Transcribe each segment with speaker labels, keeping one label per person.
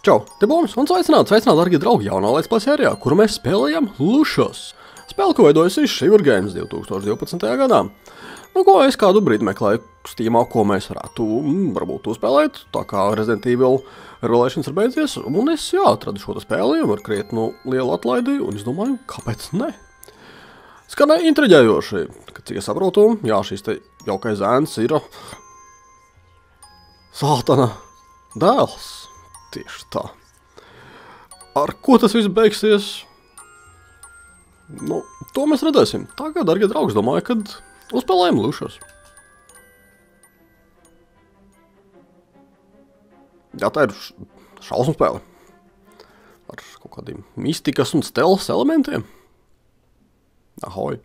Speaker 1: Čau, te būs un sveicināti, sveicināti, darbie draugi, jaunā Latvijas plakāta sērijā, kuru mēs spēlējam Lušos. Spēle, ko veidojusi Shiver Games 2012. gadā. Nu, ko es kādu brīdi meklēju Steamā, ko mēs varētu mm, varbūt uzspēlēt, tā kā Resident Evil Revelations ir beidzies, un es jā, atradu šo spēlējumu ar krietnu lielu atlaidi, un es domāju, kāpēc ne? Skanēja intriģējoši, ka, cik es saprotu, jā, šīs te jaukais zēns ir Sātana dēls. Tieši tā. Ar ko tas viss beigsies? Nu, to mēs redzēsim. Tagad, darbie draugi, domāju, kad uzspēlējam lušas. Jā, tā ir šausmu spēle. Ar kaut kādiem mistikas un stelas elementiem. Ahoj!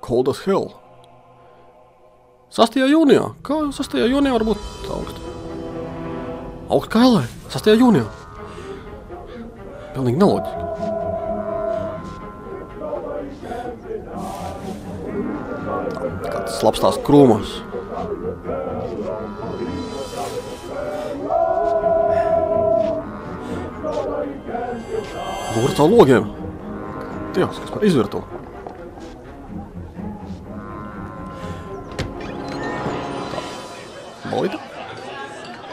Speaker 1: Cold as hell. 6. jūnijā. Kā 6. jūnijā var būt augsts? Augsts kā LA. 6. jūnijā. Pilnīgi neloģiski. Kāds slapstās krūmos. Lūdzu, caur logiem. Dievs, kas par izvirtu.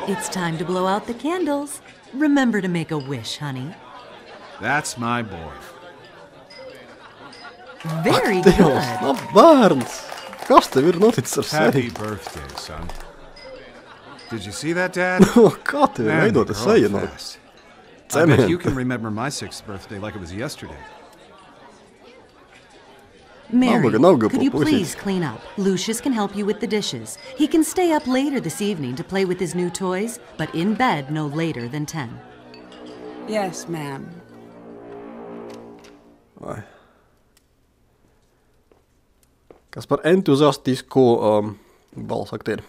Speaker 2: It's time to blow out the candles. Remember to make a wish, honey.
Speaker 3: That's my boy.
Speaker 2: Very
Speaker 1: Dievs,
Speaker 2: good.
Speaker 1: no bērns! Kas tev ir noticis ar
Speaker 3: Happy
Speaker 1: seju?
Speaker 3: birthday, son. Did you see that, Dad?
Speaker 1: Kā tev ir
Speaker 3: Man,
Speaker 1: veidota
Speaker 3: you're
Speaker 1: seja
Speaker 3: growing
Speaker 1: no
Speaker 3: fast. I bet you
Speaker 1: cementa?
Speaker 3: can remember my sixth birthday like it was yesterday.
Speaker 2: Mary,
Speaker 1: Nalga, nalga,
Speaker 2: could you
Speaker 1: pussy.
Speaker 2: please clean up? Lucius can help you with the dishes. He can stay up later this evening to play with his new toys, but in bed no later than 10.
Speaker 4: Yes, ma'am.
Speaker 1: Vai. Kas par entuziastisku um, balss aktieru?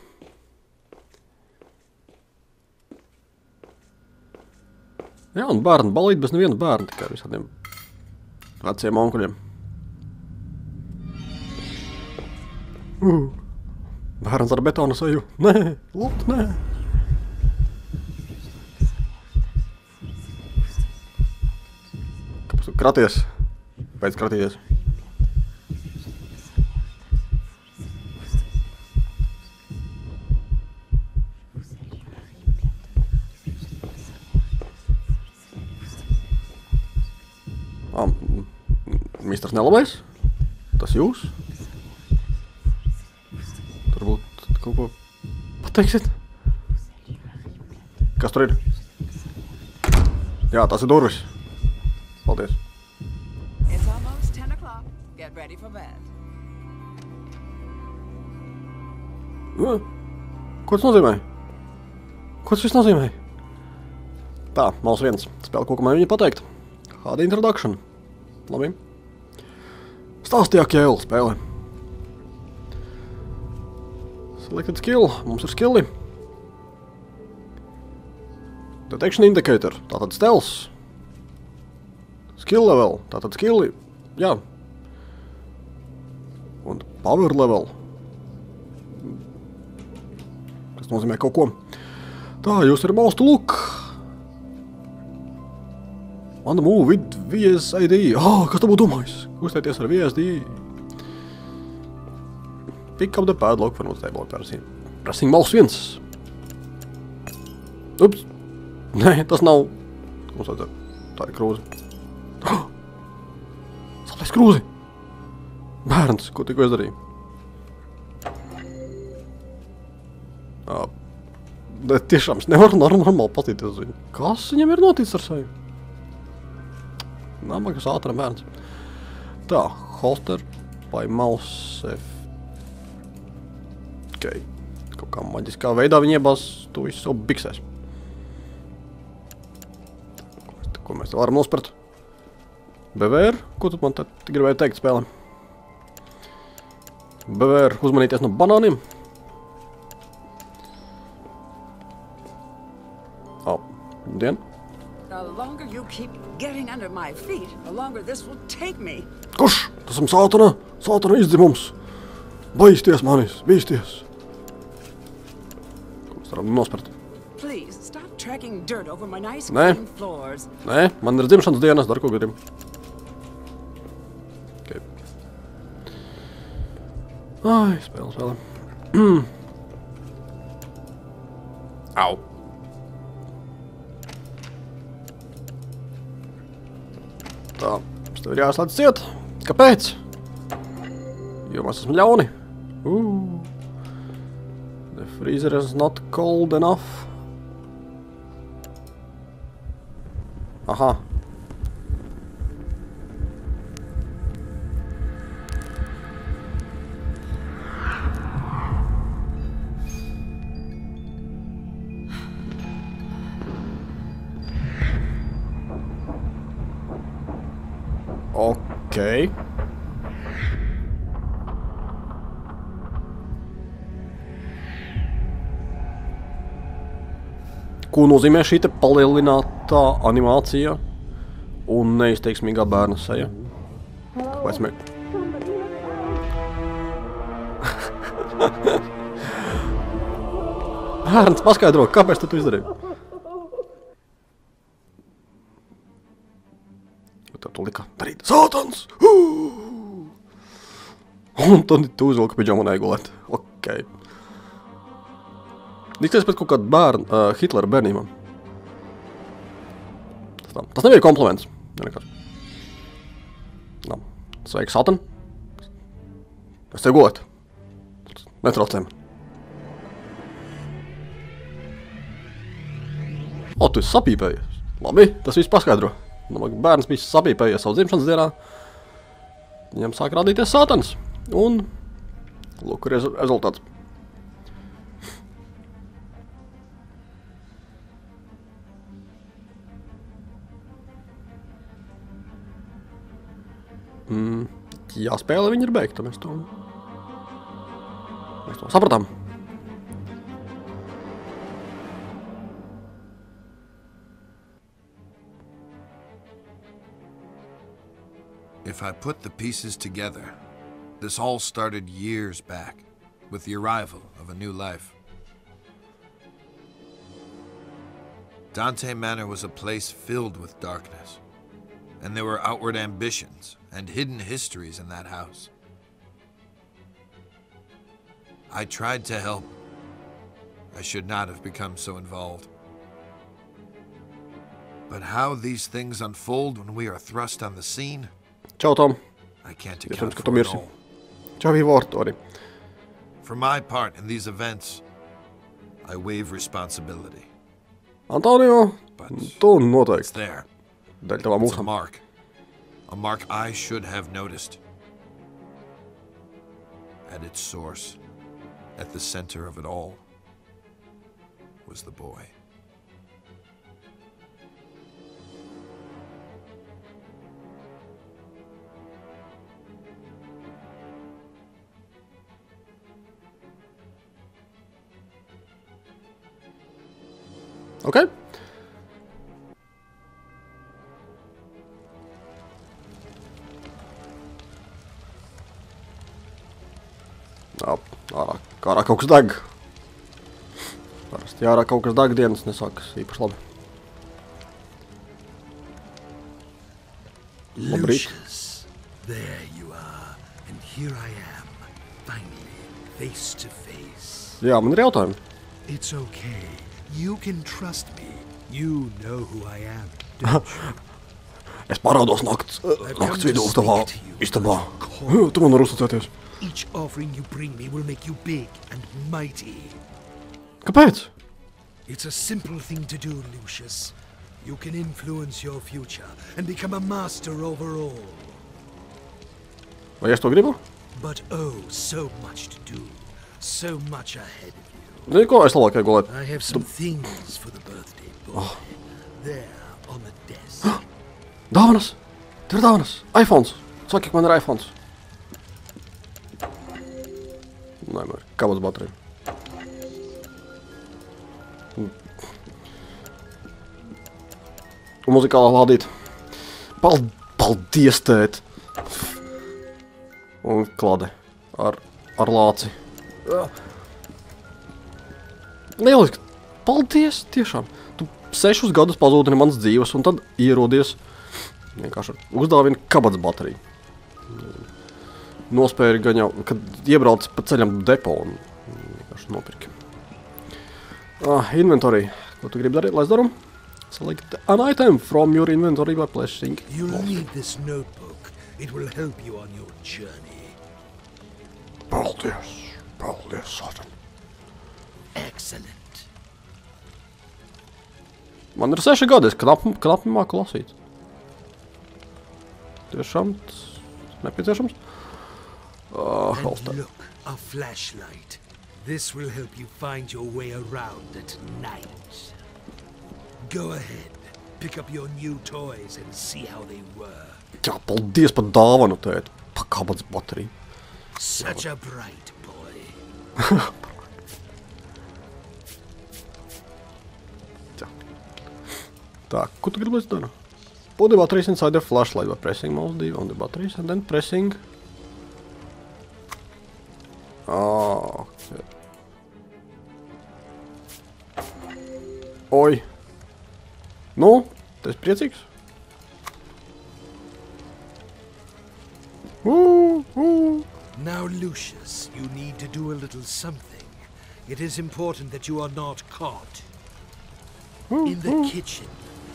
Speaker 1: Jā, un bērnu balīt bez neviena bērna, tikai visādiem veciem onkuļiem. Uh, bērns ar betona seju. Nē, lūk, nē. Kāpēc tu kraties? Pēc kratīties. Ah, m- m- Misters Nelabais? Tas jūs? Varbūt kaut ko pateiksiet? Kas tur ir? Jā, tas ir durvis. Paldies.
Speaker 4: It's almost 10 o'clock. Get ready for bed.
Speaker 1: Ko tas nozīmē? Ko tas viss nozīmē? Tā, mals viens. Spēle, ko man viņa pateikt. Kāda introduction? Labi. Stāstīja Kjēla spēle. Selected skill. Mums ir skilli. Detection indicator. Tātad stealth. Skill level. Tātad skilli. Jā. Un power level. Tas nozīmē kaut ko. Tā, jūs ir maustu luk. On the move with VSID. Ah, kas tu būtu domājis? Kustēties ar VSD. Pick up the padlock for not stable pressing. Pressing mouse viens. Ups. Nē, tas nav. Mums vajadzētu. Tā ir krūze. Ah! Sapnis krūzi. Bērns, ko tikko es darīju? Ā, tiešām es nevaru nor- normāli paskatīties uz viņu. Kas viņam ir noticis ar sevi? Nabaga ātrā bērns. Tā, holster vai mouse Ok. Kaut kā maģiskā veidā viņi iebās to visu biksēs. Ko mēs varam nospērt? BVR? Ko tu man te gribēji teikt spēlē? BVR uzmanīties no banāniem. Oh, dien. Kurš? Tas ir sātana, sātana izdzimums. Baisties manis, bīsties.
Speaker 4: Clean floors.
Speaker 1: Nē, man ir dzimšanas dienas, dar ko gribi. Okay. Ai, spēle, spēle. Au. Tā, mums tev ir jāslēdz ciet. Kāpēc? Jo mēs esam ļauni. Uh. Freezer is not cold enough. Aha. Nozīmē šī palielinātā animācija un neizteiksmīgā bērna seja? Kāpēc mēs? Bērns paskaidro, kāpēc tu to izdarīji? Tev to lika darīt. Sātans! Un tad tu uzvilki pidžamu un aigulēt. Ok. Izskatās pēc kaut kāda bērna, uh, Hitlera bērnībā. Tas, tā. Tas nebija kompliments. Ne, nekas. Nā. Sveiki, Satan! Es tev gulēt. Netraucē man. O, tu esi sapīpējies. Labi, tas viss paskaidro. Nu, man bērns bija sapīpējies savu dzimšanas dienā. Viņam sāk rādīties sātans. Un lūk, rezu rezultāts. Jā, spēle viņa ir beigta. Mēs to, mēs to sapratām.
Speaker 3: If I put the pieces together, this all started years back with the arrival of a new life. Dante Manor was a place filled with darkness, and there were outward ambitions and hidden histories in that house. I tried to help. I should not have become so involved. But how these things unfold when we are thrust on the scene,
Speaker 1: Čau, Tom!
Speaker 3: I can't account for it all.
Speaker 1: Čau, Ivorto arī.
Speaker 3: For my part in these events, I waive responsibility.
Speaker 1: Antonio,
Speaker 3: But it's there. It's a mark. A mark I should have noticed. At its source, at the center of it all, was the boy.
Speaker 1: Ok? Jā, ārā, ārā kaut kas deg. Parasti ja ārā kaut kas deg dienas nesākas īpaši labi.
Speaker 5: Lucius, there you are, and here I am, finally, face to face.
Speaker 1: Jā, man ir jautājumi.
Speaker 5: It's okay. You can trust me. You know who I am. don't you?
Speaker 1: Es parādos nakts, nakts vidū tavā istabā. Tu man vari uzticēties.
Speaker 5: Each offering you bring me will make you big and mighty.
Speaker 1: Kāpēc?
Speaker 5: It's a simple thing to do, Lucius. You can influence your future and become a master over all.
Speaker 1: Es to gribu?
Speaker 5: But oh, so much to do. So much ahead of you.
Speaker 1: Zini, ko es labāk iegulētu?
Speaker 5: I have some things for the birthday boy. Oh. There on the desk.
Speaker 1: Dāvanas! Tur ir dāvanas! iPhone! Saki, ka man ir kabats baterija. Un muzikālā lādīt. Pal paldies, tēt! Un klade ar, ar lāci. Lieliski! Paldies! Tiešām! Tu sešus gadus pazūdini manas dzīves, un tad ierodies vienkārši ar uzdāvinu kabats bateriju. Nospēri gan jau, kad iebrauc pa ceļam depo un vienkārši nopirki. Ah, inventory. Ko tu gribi darīt, lai es daru? Select an item from your inventory by pressing.
Speaker 5: You'll need this notebook. It will help you on your journey.
Speaker 1: Paldies! Paldies, Satan!
Speaker 5: Excellent.
Speaker 1: Man ir seši gadi, es knapi, knapi māku lasīt. Tiešām nepieciešams. Uh,
Speaker 5: And
Speaker 1: holster.
Speaker 5: look, a flashlight. This will help you find your way around at night. Go ahead, pick up your new toys and see how they work.
Speaker 1: Jā, paldies par dāvanu, tēt. Pa kabats bateriju.
Speaker 5: Such a bright boy.
Speaker 1: Tā, ko tu gribi, lai es daru? Put the batteries inside the flashlight by pressing mouse D on the batteries and then pressing... 40? Woo, woo.
Speaker 5: Now, Lucius, you need to do a little something. It is important that you are not caught. Woo, In the kitchen,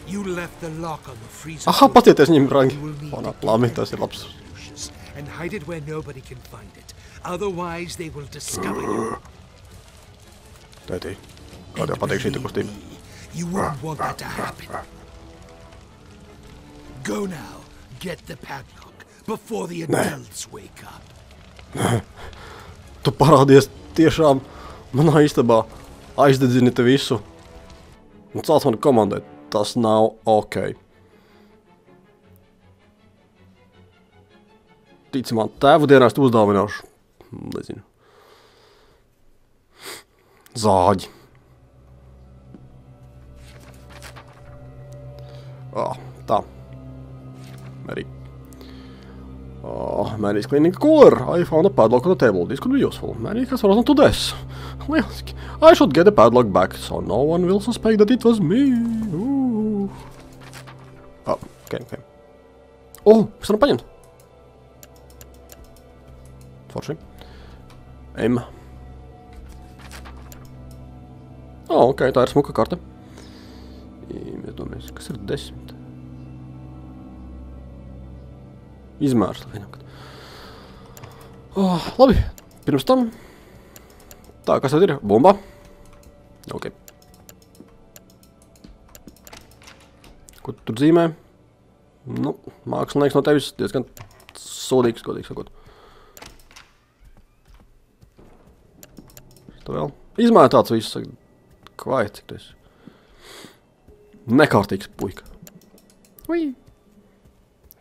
Speaker 5: you left the lock on the freezer.
Speaker 1: Aha,
Speaker 5: patit
Speaker 1: ees
Speaker 5: niin
Speaker 1: rank. Panatlaan
Speaker 5: mitään
Speaker 1: se
Speaker 5: lapsi. And hide it where nobody can find it. Otherwise they will discover you.
Speaker 1: Täytyy.
Speaker 5: Kautta
Speaker 1: pateeksi
Speaker 5: itse You wouldn't want that to happen. Go now, get the padlock before the adults wake up.
Speaker 1: Tu parādies tiešām manā istabā, aizdedzini te visu. Un cēlts mani komandai. Tas nav ok. Tici man, tēvu dienās tu uzdāvināšu. Nezinu. Zāģi. Ah, tā. Arī. Oh, Manny's cleaning cooler. I found a padlock on the table. This could be useful. Manny has frozen to death. Lieliski. I should get the padlock back, so no one will suspect that it was me. Ooh. Oh, okay, okay. Oh, es varu paņemt. Forši. M. Oh, ok, tā ir smuka karte. Domājam, kas ir desmit. Izmērs. lai kad- Oh, labi, pirms tam. Tā, kas tad ir? Bumba. Ok. Ko tu tur zīmē? Nu, mākslinieks no tevis diezgan sodīgs, godīgi sakot. Tu vēl izmētāts viss. saka, Kvai, cik tas ir. Nekārtīgs puika. Ui.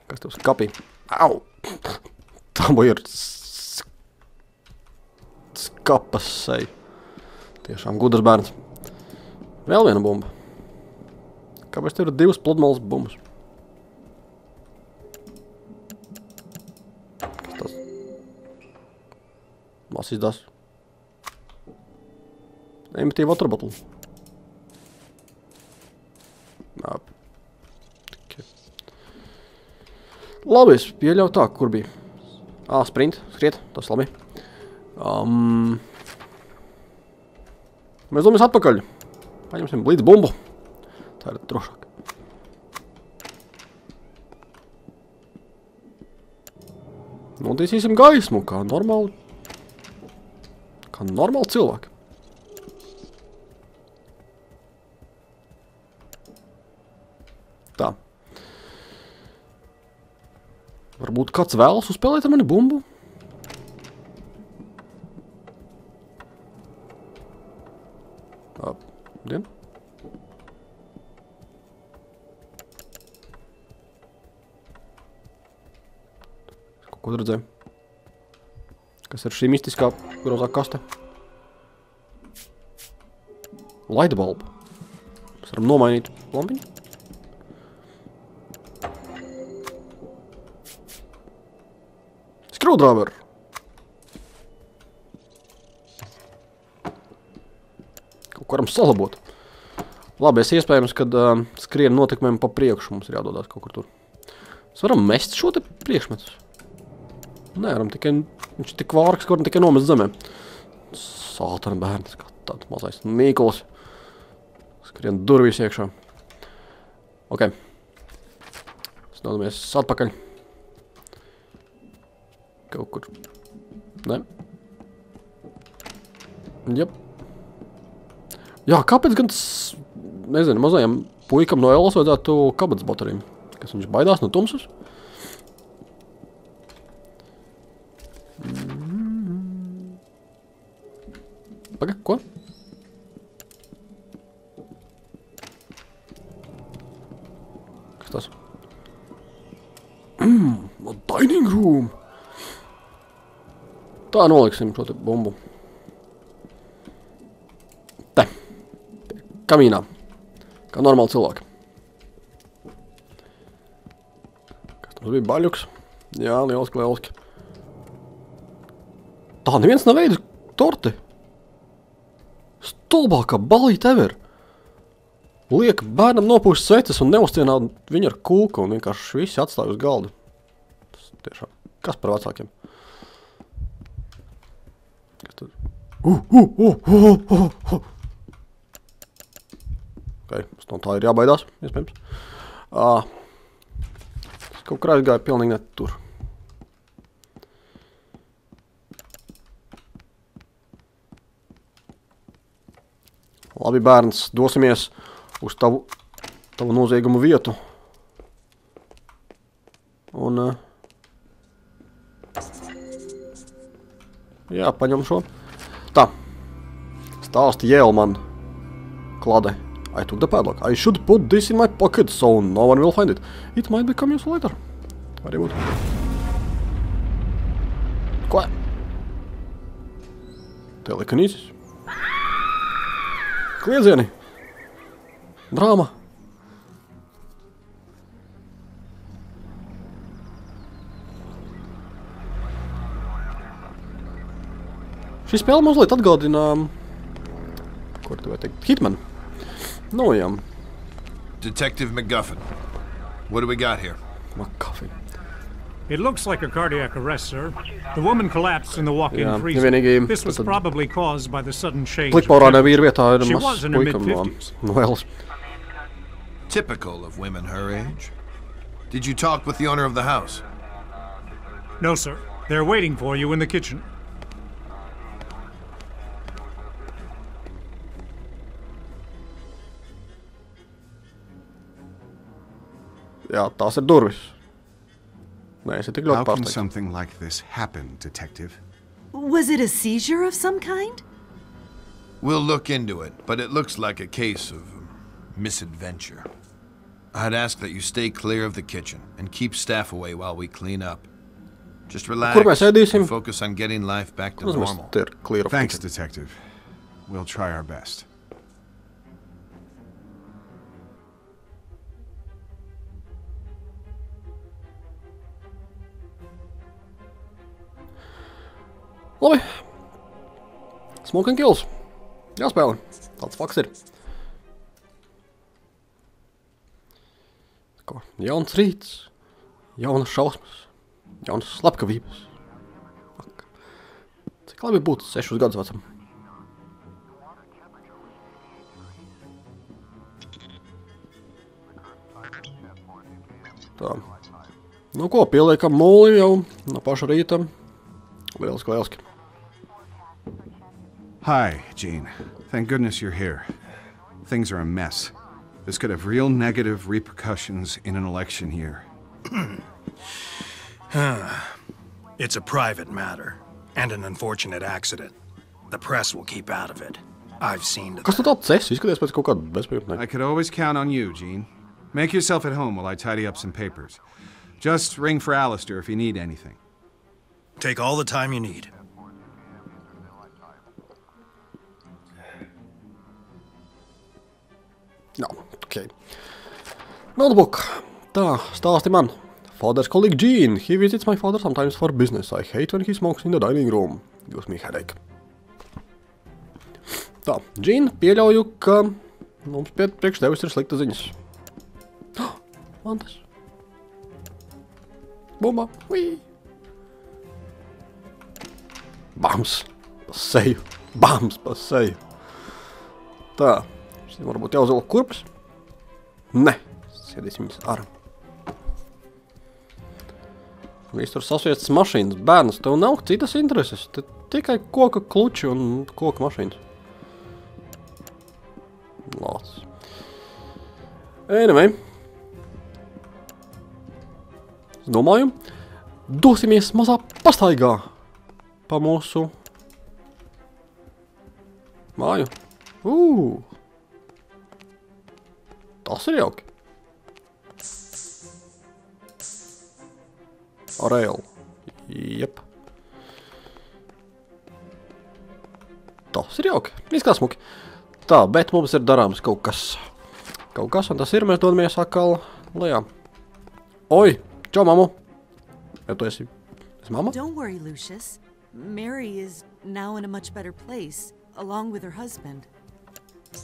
Speaker 1: Kas tev skapī? Au! Tā ir skapas seja. Tiešām gudrs bērns. Vēl viena bumba. Kāpēc tev ir divas pludmales bumbas? Kas tas? Masīs das. Empty water bottle. Jā. Tikai. Labi, es pieļauju tā, kur bija. Ā, sprint, skriet, tas labi. Um, mēs domies atpakaļ. Paņemsim blīdz bumbu. Tā ir drošāk. Notīsīsim gaismu, kā normāli. Kā normāli cilvēki. Varbūt kāds vēlas uzspēlēt ar mani bumbu? Dien? Kaut ko redzēju. Kas ir šī mistiskā rozā kaste? Light bulb. Mēs varam nomainīt lampiņu. Screwdriver. kaut ko varam salabot. Labi, es iespējams, kad uh, skrien notikumiem pa priekšu, mums ir jādodas kaut kur tur. Mēs varam mest šo te priekšmetu. Nē, varam tikai, viņš ir tik vārgs, ka varam tikai nomest zemē. Sātana bērns, kā tāds mazais Nīkols. Skrien durvīs iekšā. Ok. Mēs dodamies atpakaļ. Kaut kur. Ne? Jep. Jā, kāpēc gan, tas, nezinu, mazajam puikam no Elas vajadzētu kabatas bateriju? Kas viņš baidās no tumsas? Paga, ko? Kas tas? Mmm, dining room! Tā noliksim šo te bumbu. Te. Kamīnā. Kā normāli cilvēki. Kas tas bija? Baļuks. Jā, lieliski, lieliski. Tā neviens nav veidus torti. Stulbākā balīte ever. Liek bērnam nopūst sveces un neuzcienā viņu ar kūku un vienkārši visi atstāj uz galda. Tas tiešām. Kas par vecākiem? Kas tad? Ok, mums no tā ir jābaidās, iespējams. Uh, es kaut kā aizgāju pilnīgi ne tur. Labi, bērns, dosimies uz tavu, tavu noziegumu vietu. Un, uh, jā, paņem šo. Tā. Stāsti jēl man. Klade. I took the padlock. I should put this in my pocket so no one will find it. It might become useful later. Arī būtu. Ko? Telekinīzis. Kliedzieni! Drāma! Šī spēle mazliet atgādina... Ko tu vari teikt? Hitman. Nu, jā.
Speaker 3: Detective McGuffin. What do we got here?
Speaker 1: McCaffey.
Speaker 6: It looks like a cardiac arrest, sir. The woman collapsed in the walk-in
Speaker 1: Jā,
Speaker 6: freezer.
Speaker 1: nevienīgi
Speaker 6: This was
Speaker 1: tad-
Speaker 6: probably caused by the sudden change. of
Speaker 1: Klikpaurā
Speaker 6: temp-
Speaker 1: nebija vietā ir
Speaker 6: She
Speaker 1: mazs
Speaker 6: was in her
Speaker 1: puikam no,
Speaker 6: mid-fifties.
Speaker 1: no Elas.
Speaker 3: Typical of women her age. Did you talk with the owner of the house?
Speaker 6: No, sir. They're waiting for you in the kitchen.
Speaker 1: Jā, tās ir durvis. Nē, es ir tik
Speaker 7: How can something like this happen, Detective?
Speaker 2: Was it a seizure of some kind?
Speaker 3: We'll look into it, but it looks like a case of misadventure. I'd ask that you stay clear of the kitchen and keep staff away while we clean up. Just relax
Speaker 1: Kur
Speaker 3: and focus on getting life back to normal.
Speaker 1: clear of
Speaker 7: Thanks,
Speaker 1: kitchen.
Speaker 7: Detective. We'll try our best.
Speaker 1: Labi. Smoking kills. Jāspēlē. Tāds fakts ir. Ko? Jauns rīts. Jaunas šausmas. Jaunas slepkavības. Ak. Cik labi būt sešus gadus vecam. Tā. Nu ko, pieliekam mūli jau no paša rīta. Lieliski, lieliski.
Speaker 7: Hi, Jean. Thank goodness you're here. Things are a mess. This could have real negative repercussions in an election year.
Speaker 8: Ah, it's a private matter and an unfortunate accident. The press will keep out of it. I've seen to
Speaker 1: Kas tu tāds esi? Izskaties pēc kaut kāda bezpajumtnieka.
Speaker 7: I could always count on you, Jean. Make yourself at home while I tidy up some papers. Just ring for Alistair if you need anything.
Speaker 8: Take all the time you need.
Speaker 1: Jā, ok. Notebook. Tā, stāsti man. Father's colleague Gene. He visits my father sometimes for business. I hate when he smokes in the dining room. Gives me headache. Tā, Džina, pieļauju, ka mums pie priekš tevis ir slikta ziņas. Mantas. Bumba. Ui. Bams. Pa seju. Bams pa seju. Tā. Šim varbūt jāuzvelk kurpes. Ne. Sēdīsim viņas ar. Viss tur sasviestas mašīnas. Bērns, tev nav citas intereses. Te tikai koka kluči un koka mašīnas. Lācis. Anyway. Es domāju, dosimies mazā pastaigā pa mūsu māju. Ugh! Tas ir jauki. Rail. Jep. Tas ir jauki. Izskatās smuki. Tā, bet mums ir darāms kaut kas. Kaut kas, un tas ir, mēs dodamies atkal lejā. Oi, čau, mamu! Ja tu esi, esi mamma?
Speaker 2: Don't worry, Lucius. Mary is now in a much better place, along with her husband.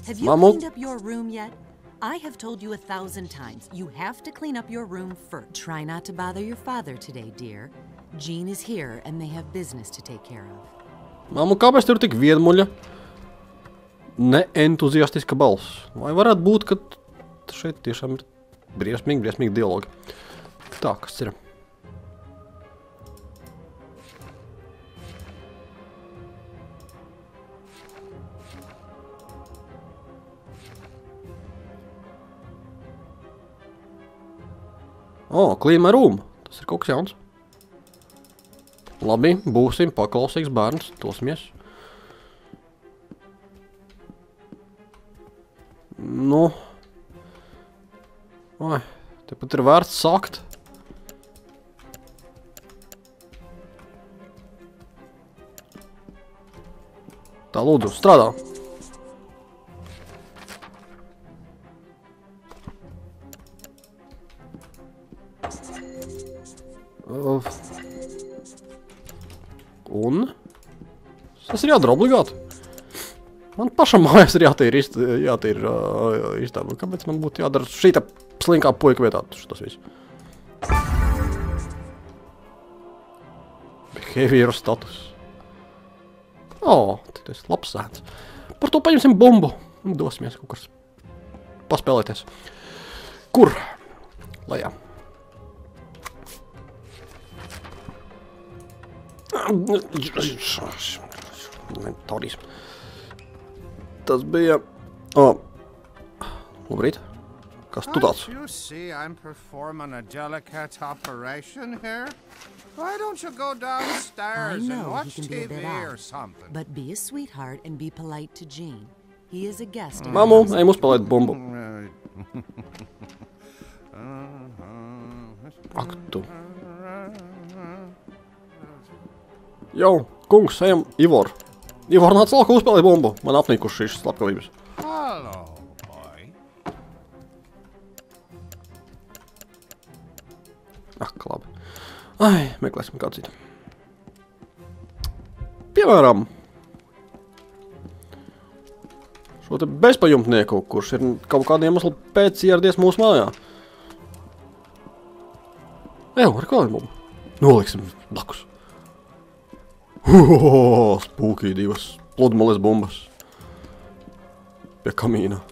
Speaker 2: Have you
Speaker 1: Mamo.
Speaker 2: cleaned up your room yet? I have told you a thousand times. You have to clean up your room first. Try not to bother your father today, dear. Jean is here and they have business to take care of.
Speaker 1: Mamu, kāpēc tur tik vienmuļa? Neentuziastiska balss. Vai varētu būt, ka šeit tiešām ir briesmīgi, briesmīgi dialogi. Tā, kas ir? O, klīma rūma. Tas ir kaut kas jauns. Labi, būsim paklausīgs bērns, dosimies. Nu. Oi, tepat ir vērts sākt. Tā lūdzu, strādā. Un? Tas ir jādara obligāti. Man pašam mājās ir jātīra, ist, uh, istaba. Kāpēc man būtu jādara šī tā slinkā puika vietā? Tas viss. Behavior status. O, oh, tas ir labs sēns. Par to paņemsim bumbu. un Dosimies kaut kur paspēlēties. Kur? Lejā. Todīs. Tas bija... O, labrīt. Kas tu tāds?
Speaker 9: You see I'm performing a delicate operation here? Why don't you go downstairs and watch TV or something?
Speaker 2: but be a sweetheart and be polite to Jean. He is a guest. in
Speaker 1: Mamu,
Speaker 2: our house.
Speaker 1: ejam uzpēlēt bumbu. Jau, kungs, ejam, Ivor. Ivor, nāc lāk uzpēlēt bumbu. Man apnīkuši šīs slepkavības.
Speaker 9: Hello, boy.
Speaker 1: Ak, labi. Ai, meklēsim kādu citu. Piemēram, šo te bezpajumtnieku, kurš ir kaut kādiem iemeslu pēc ieradies mūsu mājā. Eju, ar kādu bumbu? Noliksim blakus. Spūkī divas pludmales bumbas. Pie kamīna.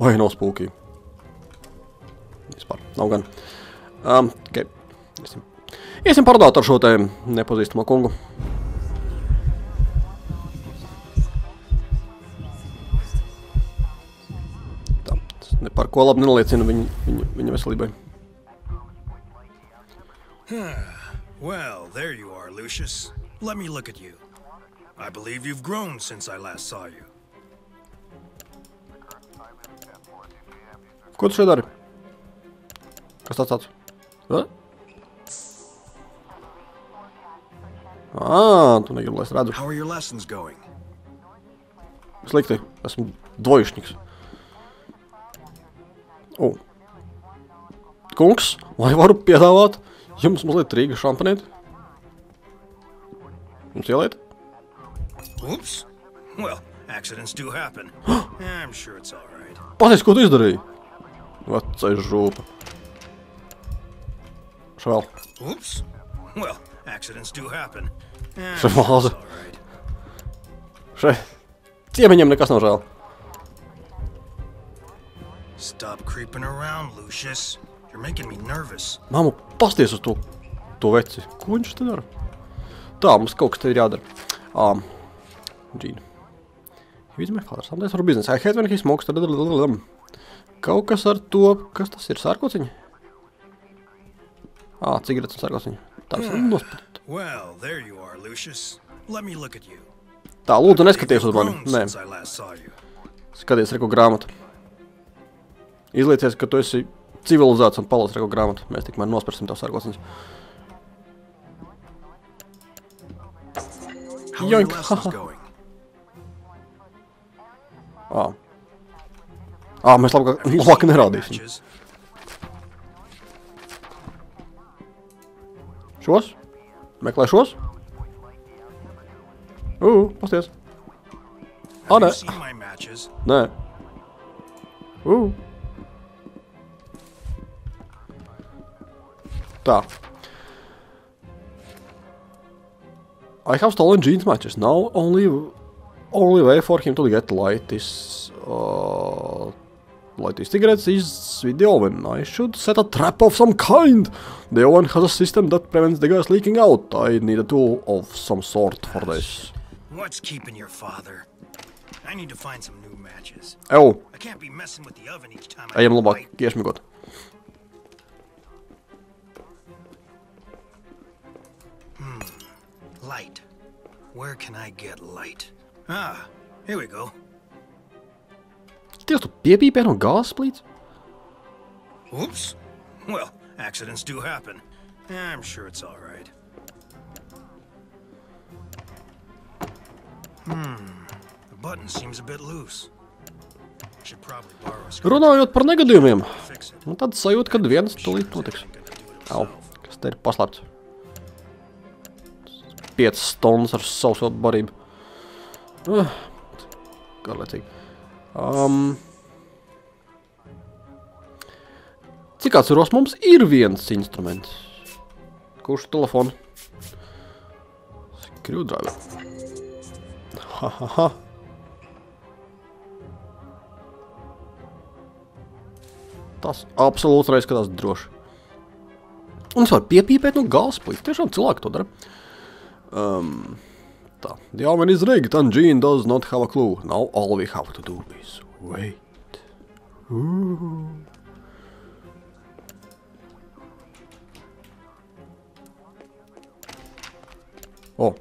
Speaker 1: Vai nav spūkī? Vispār, nav gan. Um, okay. Iesim, iesim parunāt ar šo te nepazīstamo kungu. Tā, tas ne par ko labi neliecina viņa, viņa, viņa veselībai.
Speaker 8: Well, there you are, Lucius. Let me look at you. I believe you've grown since I last saw you.
Speaker 1: Ko tu šeit dari? Kas tāds? A? Ā, tu negribi, lai es redzu.
Speaker 8: How are your lessons going?
Speaker 1: Slikti, esmu dvojišņiks. O. Kungs, vai varu piedāvāt jums mazliet trīga šampanēt? Jums ieliet?
Speaker 8: Oops. Well, accidents do happen. I'm sure it's all right.
Speaker 1: Pateic, ko tu izdarīji? Vecais žūpa. Švēl.
Speaker 8: Oops. Well, accidents do happen. I'm
Speaker 1: Šai
Speaker 8: sure
Speaker 1: vāze.
Speaker 8: it's all right.
Speaker 1: Šai. Ciemiņam nekas nav žēl.
Speaker 8: Stop creeping around, Lucius. You're making me nervous.
Speaker 1: Māmu, pasties uz to, to veci. Ko viņš te dara? Tā, mums kaut kas te ir jādara. Um, Gene. He's my father. Sometimes for business. I hate when he smokes. Kaut kas ar to, kas tas ir, sārkociņi? Ā, cigaretes un sārkociņi. Tā, es nospēt.
Speaker 8: Well, there you are, Lucius. Let me look at you.
Speaker 1: Tā, lūdzu, neskaties uz mani. Nē, skaties, reko grāmatu. Izliecies, ka tu esi civilizēts un palas reko grāmatu. Mēs tikmēr
Speaker 8: your
Speaker 1: Yoink.
Speaker 8: lessons going?
Speaker 1: Ā. Ā, mēs labāk, labāk nerādīsim. Šos? Meklē šos? Ugh, pasties. Ā,
Speaker 8: Have
Speaker 1: nē. Nē. Ugh. Tā. I have stolen jeans matches. Now only only way for him to get light is uh, light his cigarettes is with the oven. I should set a trap of some kind. The oven has a system that prevents the gas leaking out. I need a tool of some sort for this.
Speaker 8: What's keeping your father? I need to find some new matches.
Speaker 1: Oh.
Speaker 8: I can't be messing with the oven each time I
Speaker 1: ejam
Speaker 8: get
Speaker 1: labāk
Speaker 8: light.
Speaker 1: Iesmigot.
Speaker 8: Light. Where can I get light? Ah, here we go.
Speaker 1: Tiesa, tu piepīpē no gāzes plīts?
Speaker 8: Oops. Well, accidents do happen. I'm sure it's all right. Hmm. The button seems a bit loose. Should probably borrow a screwdriver
Speaker 1: Runājot par negadījumiem, nu tad sajūta, ka viens tūlīt notiks. Au, kas te ir paslēpts? 5 stundas ar sauso barību. Uh, garlaicīgi. Um, cik atceros, mums ir viens instruments. Kurš telefonu? Screwdriver. Ha, ha, ha. Tas absolūti reiz skatās droši. Un es varu piepīpēt no galvasplīta. Tiešām cilvēki to dara. Um, tā. The oven is rigged and Jean does not have a clue. Now all we have to do is wait. Ooh. O.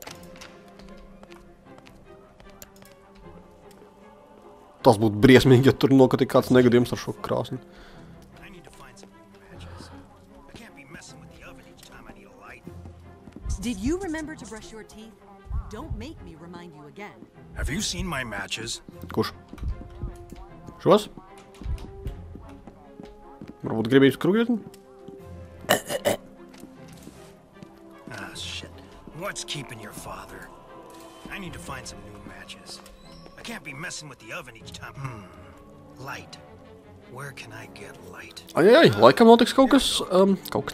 Speaker 1: Tas būtu briesmīgi, ja tur notika kāds negadījums ar šo krāsni.
Speaker 2: Did you remember to brush your teeth? Don't make me remind you again.
Speaker 8: Have you seen my matches?
Speaker 1: Kurš? Šos? Varbūt gribīs krūgrietni?
Speaker 8: Ah, shit. What's keeping your father? I need to find some new matches. I can't be messing with the oven each time. Hmm. Light. Where can I get light?
Speaker 1: Ai, ai, ai, laikam notiks kaut kas, um, kaut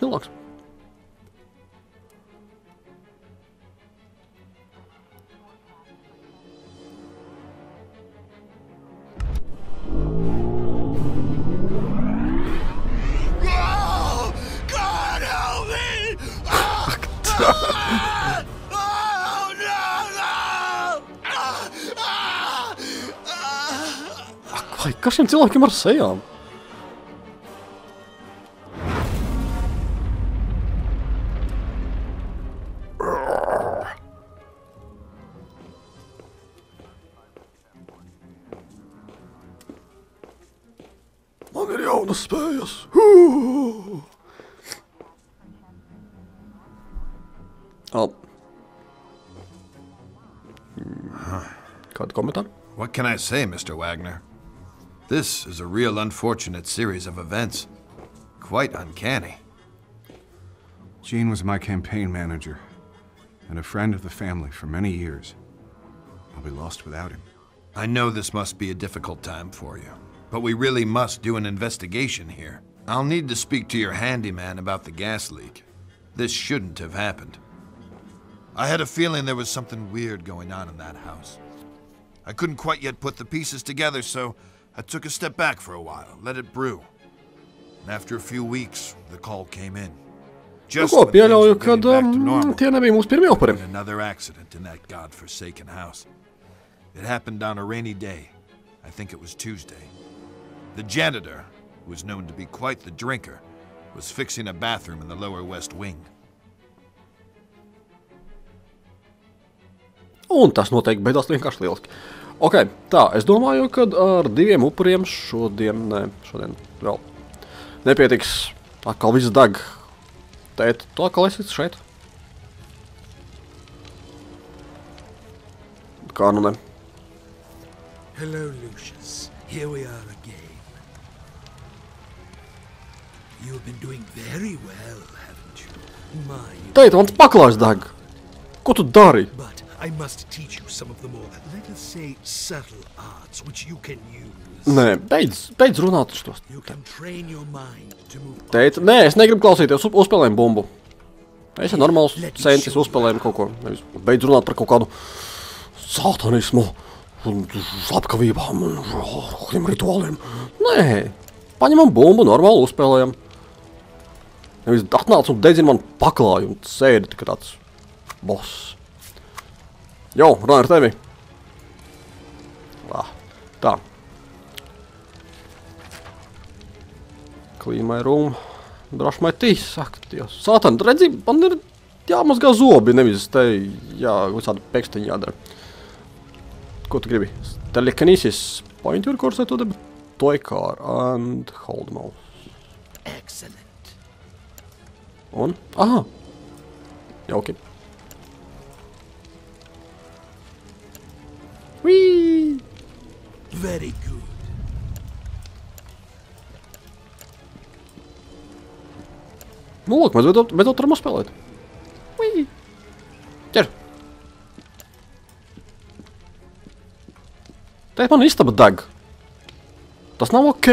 Speaker 3: no!
Speaker 1: Vai kas šiem cilvēkiem ar sejām? Man ir jaunas spējas. Hū! Oh. Kāda komentāra?
Speaker 3: What can I say, Mr. Wagner? This is a real unfortunate series of events. Quite uncanny.
Speaker 7: Gene was my campaign manager and a friend of the family for many years. I'll be lost without him.
Speaker 3: I know this must be a difficult time for you, but we really must do an investigation here. I'll need to speak to your handyman about the gas leak. This shouldn't have happened. I had a feeling there was something weird going on in that house. I couldn't quite yet put the pieces together, so I took a step back for a while, let it brew. And after a few weeks, the call came in.
Speaker 1: Nu, ko,
Speaker 3: when things
Speaker 1: pieļauju,
Speaker 3: were
Speaker 1: ka
Speaker 3: getting back to
Speaker 1: um,
Speaker 3: normal.
Speaker 1: tie nebija mūsu pirmie upuri.
Speaker 3: And another accident in that godforsaken house. It happened on a rainy day. I think it was Tuesday. The janitor, who was known to be quite the drinker, was fixing a bathroom in the lower west wing.
Speaker 1: Un tas noteikti beidzās vienkārši lieliski. Ok, tā, es domāju, ka ar diviem upuriem šodien, ne, šodien vēl nepietiks. Atkal viss deg. Tēt, tu atkal esi šeit? Kā nu ne?
Speaker 5: Hello, Lucius. Here we are again. You've been doing very well, haven't you? My,
Speaker 1: Tēt, mans paklājs deg. Ko tu dari?
Speaker 5: but I must teach you some of the more, let us say, subtle arts which you can use.
Speaker 1: Nē, beidz, beidz runāt šos.
Speaker 5: You can train your mind to move
Speaker 1: Teica, nē, es negribu klausīties, uz, uzspēlējam bumbu. Es esmu normāls sensis, uzspēlējam kaut ko. Nevis beidz runāt par kaut kādu sātanismu, un slepkavībām un kādiem rituāliem. Nē, paņemam bumbu, normāli uzspēlējam. Nevis atnāc un dedzina man paklāju un sēdi tikai tāds boss. Jo, runāj ar tevi. Ah, tā. Clean my room. Brush my teeth. Ak, Dievs. Sātan, redzi, man ir jāmazgā zobi, nevis te jā, visādi pekstiņi jādara. Ko tu gribi? Telekinesis. Point your cursor to the toy car and hold mouse.
Speaker 5: Excellent.
Speaker 1: Un? Aha. Jauki. Whee!
Speaker 5: Very good.
Speaker 1: Nu, lūk, mēs beidzot, beidzot varam uzspēlēt. Whee! Ķer! Tēt, man istaba deg. Tas nav ok.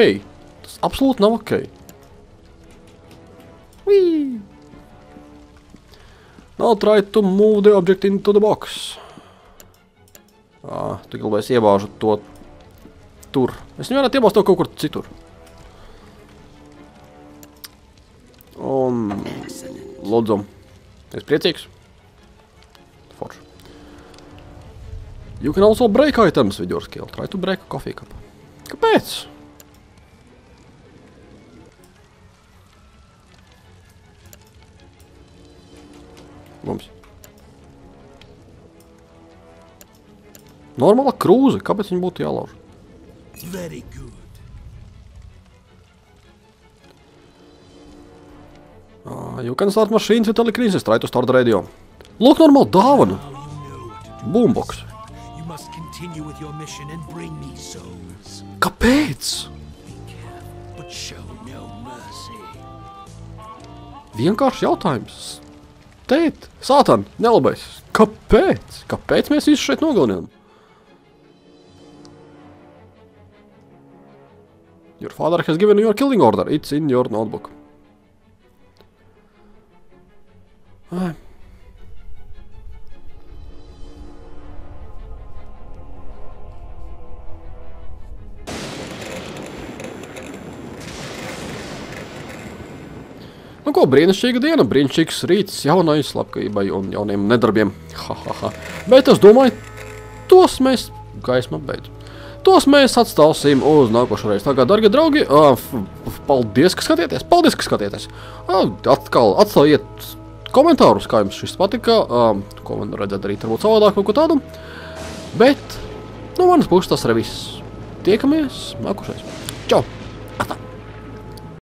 Speaker 1: Tas absolūti nav ok. Whee! Now try to move the object into the box. Ah, tu gribēsi iebāžu to tur. Es viņu varētu iebāzt to kaut kur citur. Un lūdzu, es priecīgs. Forši. You can also break items with your skill. Try to break a coffee cup. Kāpēc? Mums. Normāla krūze. Kāpēc viņa būtu jālauž?
Speaker 5: Very good.
Speaker 1: Uh, you can start machines with telekinesis. Try to start the radio. Lūk, normāla dāvana. Boombox. Kāpēc? Vienkārši jautājums. Tēt, sātan, nelabais. Kāpēc? Kāpēc mēs visus šeit nogalinām? Your father has given you your killing order. It's in your notebook. Ai. Nu, ko brīnišķīga diena, brīnišķīgs rīts jaunai slepkavībai un jauniem nedarbiem. Ha, ha, ha. Bet es domāju, tos mēs, gaisma beidz. Tos mēs atstāsim uz nākošo reizi. Tā kā, darbie draugi, paldies, ka skatieties! Paldies, ka skatieties! Atkal atstājiet komentārus, kā jums šis patika, ko man redzēt darīt, varbūt savādāk kaut ko tādu. Bet no manas puses tas arī viss. Tiekamies nākošais. Čau!